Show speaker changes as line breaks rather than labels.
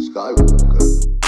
Skywalker.